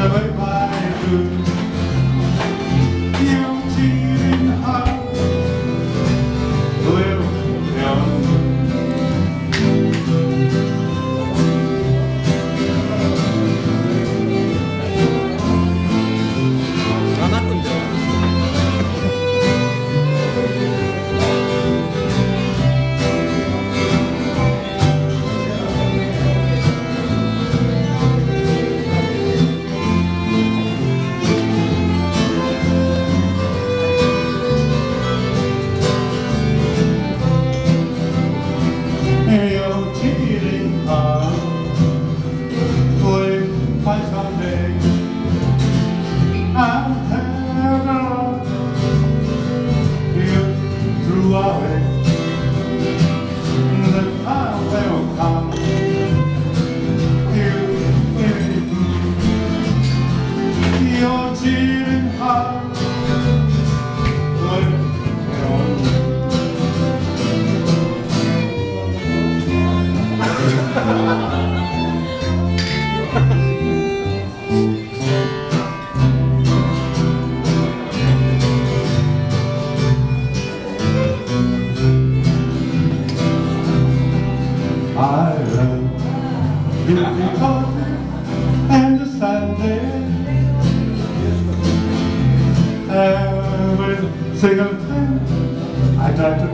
Everybody moves.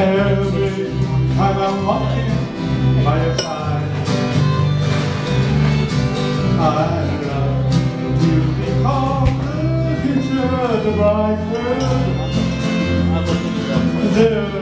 Every time I'm walking by your side I love you the future the